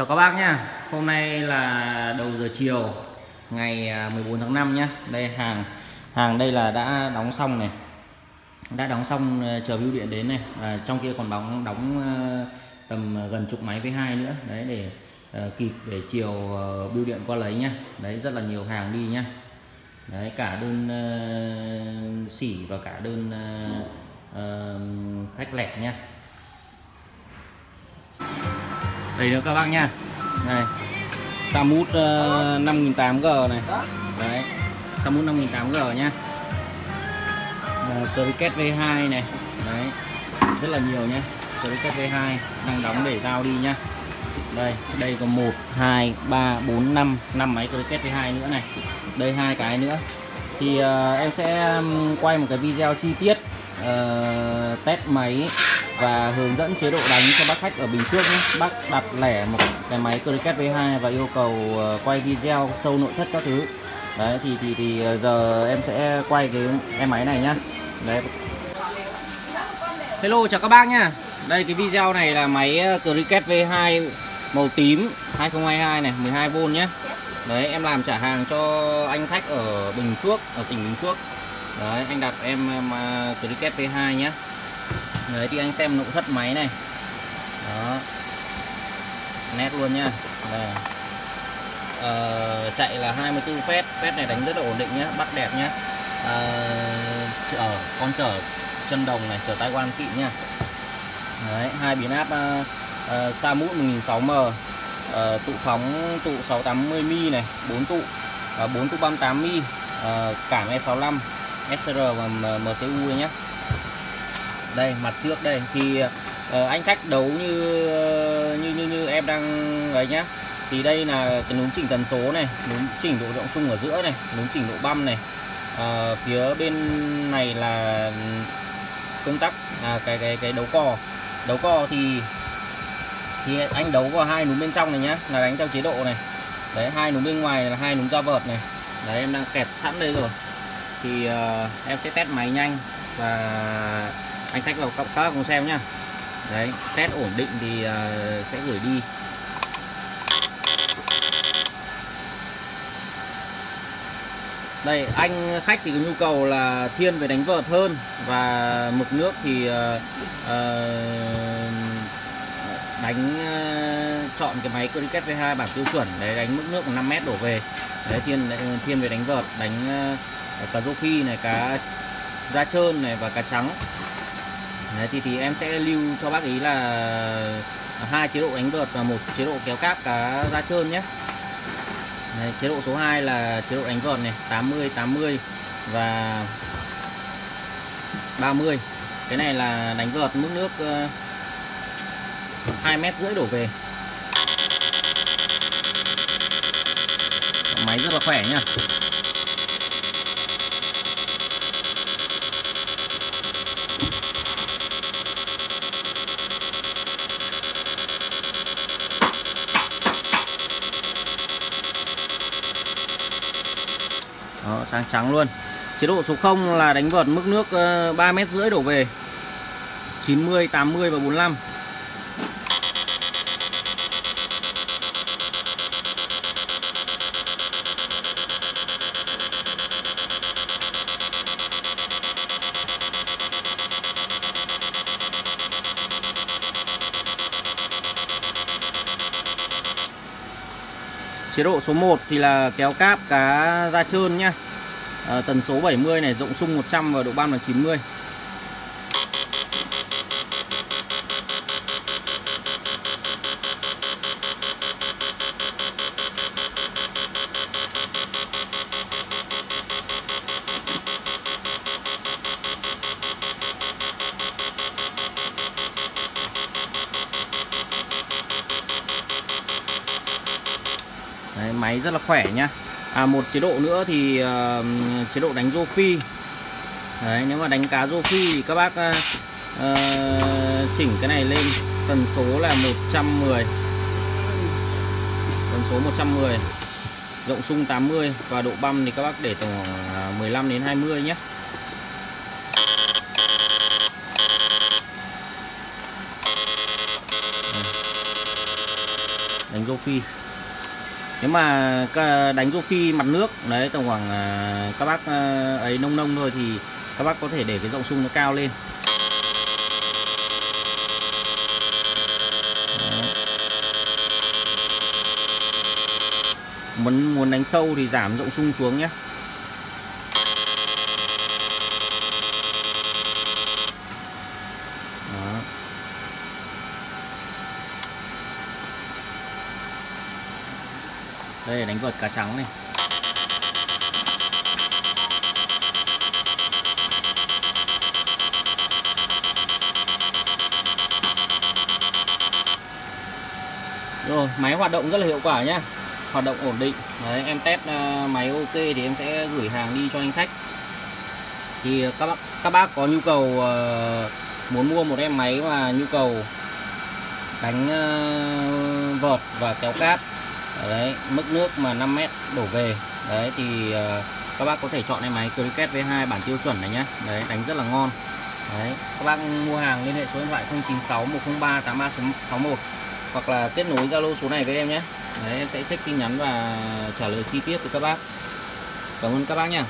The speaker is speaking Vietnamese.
Chào các bác nhá. Hôm nay là đầu giờ chiều Ngày à, 14 tháng 5 nhá. Đây hàng hàng đây là đã đóng xong này. Đã đóng xong ờ, chờ bưu điện đến này. À, Trong kia còn đóng đóng ờ, tầm gần chục máy với hai nữa. Đấy để uh, kịp để chiều uh, bưu điện qua lấy nhá. Đấy rất là nhiều hàng đi nhá. Đấy cả đơn uh, xỉ và cả đơn uh, uh, khách lẻ nhá đây nữa các bác nha này Samut ờ, uh, 5800G này. Đấy. Samut 5800G nhá. Uh, Cricket V2 này. Đấy. Rất là nhiều nhá. Cricket V2 đang đóng để giao đi nhá. Đây đây còn 1 2 3 4 5 5 máy Cricket V2 nữa này. Đây hai cái nữa. Thì uh, em sẽ quay một cái video chi tiết uh, test máy và hướng dẫn chế độ đánh cho bác khách ở Bình Phước nhé. Bác đặt lẻ một cái máy Cricut V2 và yêu cầu ờ, quay video sâu nội thất các thứ. Đấy thì thì thì ờ, giờ em sẽ quay cái em máy này nhá. Đấy. Hello chào các bác nhá. Đây cái video này là máy ờ, Cricut V2 màu tím 2022 này, 12V nhé. Đấy em làm trả hàng cho anh khách ở Bình Phước, ở tỉnh Bình Phước. Đấy anh đặt em Cricut V2 nhé đấy thì anh xem nội thất máy này. Đó. Nét luôn nha đây. Ờ, chạy là 24 phép. Phép này đánh rất là ổn định nhé bắt đẹp nhé ờ, chở con chở chân đồng này chở Taiwan xịn nha đấy hai biến áp uh, uh, xa 1006m uh, tụ phóng tụ 680mi này 4 tụ. Ờ, ờ, e và uh, 4 tụ 38mi uh, cảm E65 SR và MCU nhé đây mặt trước đây. Thì uh, anh khách đấu như như như như em đang ấy nhá. Thì đây là cái núm chỉnh tần số này núm chỉnh độ rộng sung ở giữa này núm chỉnh độ băm này. À, phía bên này là công tắc à, cái cái cái đấu cò đấu cò thì thì anh đấu vào hai núm bên trong này nhá là đánh theo chế độ này. Đấy hai núm bên ngoài là hai núm ra vợt này. Đấy em đang kẹp sẵn đây rồi. Thì uh, em sẽ test máy nhanh và anh khách vào các bác cùng xem nhá. Đấy test ổn định thì uh, sẽ gửi đi. Đây anh khách thì có nhu cầu là thiên về đánh vợt hơn và mực nước thì uh, uh, đánh uh, chọn cái máy cricket V2 bản tiêu chuẩn để đánh mức nước 5 mét đổ về. Đấy thiên thiên về đánh vợt đánh uh, cá rô phi này cá da trơn này và cá trắng. Đấy, thì thì em sẽ lưu cho bác ý là hai chế độ đánh vợt và một chế độ kéo cáp cá da trơn nhé. Đấy, chế độ số 2 là chế độ đánh vợt này 80 80 và 30 cái này là đánh vợt mức nước ờ, hai mét rưỡi đổ về. Máy rất là khỏe nhá. Sáng trắng luôn. Chế độ số 0 là đánh vợt mức nước ờ, 3 mét rưỡi đổ về. 90 80 và 45 chế độ số 1 thì là kéo cáp cá da trơn nhá à, tần số 70 này rộng sung 100 và độ ban là 90 Đấy, máy rất là khỏe nhá à, một chế độ nữa thì uh, chế độ đánh rô phi. Đấy, nếu mà đánh cá rô phi thì các bác uh, chỉnh cái này lên. Tần số là 110 tần số 110 rộng sung 80 và độ băm thì các bác để tổng 15 đến 20 nhé. Đánh rô phi nếu mà đánh rô phi mặt nước, đấy, tầm khoảng à, các bác à, ấy nông nông thôi thì các bác có thể để cái rộng sung nó cao lên. Muốn muốn đánh sâu thì giảm rộng sung xuống nhé. Đây là đánh vợt cá trắng này. Rồi, máy hoạt động rất là hiệu quả nhá. Hoạt động ổn định. Đấy, em test ờ, máy ok thì em sẽ gửi hàng đi cho anh khách. Thì ờ, các bác các bác có nhu cầu ờ, muốn mua một em máy mà nhu cầu đánh vợt và kéo cát đấy mức nước mà 5 mét đổ về. Đấy thì uh, các bác có thể chọn em máy Cricket V2 bản tiêu chuẩn này nhé đấy đánh rất là ngon. Đấy các bác mua hàng liên hệ số điện thoại 096 103 8361 hoặc là kết nối Zalo số này với em nhé. Đấy em sẽ check tin nhắn và trả lời chi tiết từ các bác. Cảm ơn các bác nha